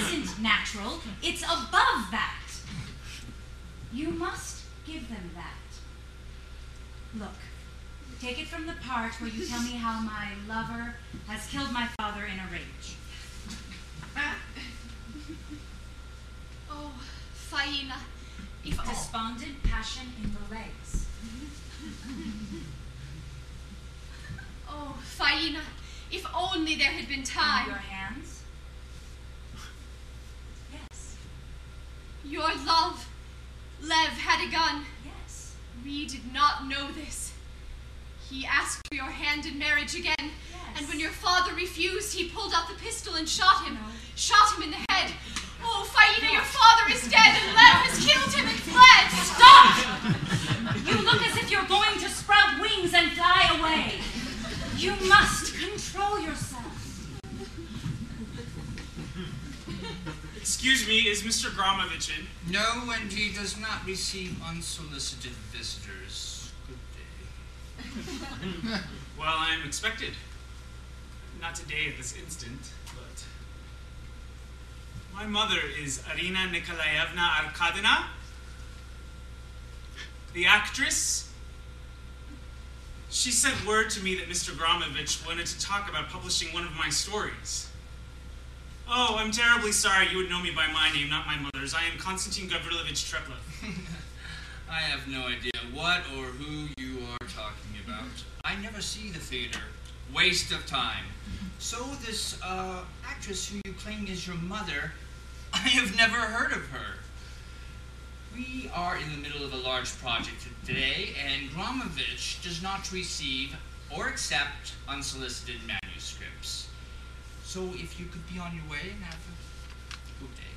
isn't natural, it's above that. You must give them that. Look, take it from the part where you tell me how my lover has killed my father in a rage. Oh, Faina, if. Despondent passion in the legs. Oh, Faina, if only there had been time. And your hands? Yes. Your love, Lev had a gun. Yes. We did not know this. He asked for your hand in marriage again. Yes. And when your father refused, he pulled out the pistol and shot him. No. Shot him in the head. Oh, Faina, your father is dead, and Lev has killed him and fled. Stop! You look as if you're going to sprout wings and fly away. You must control yourself. Excuse me, is Mr. Gromovich in? No, and he does not receive unsolicited visitors. Good day. Well, I am expected. Not today at this instant, but. My mother is Irina Nikolaevna Arkadina, the actress. She sent word to me that Mr. Gromovich wanted to talk about publishing one of my stories. Oh, I'm terribly sorry you would know me by my name, not my mother's. I am Konstantin Gavrilovich Treplev. I have no idea what or who you are talking about. I never see the theater. Waste of time. So this uh, actress who you claim is your mother, I have never heard of her. We are in the middle of a large project today, and Gromovich does not receive or accept unsolicited manuscripts. So if you could be on your way and have a good day.